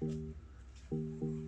Música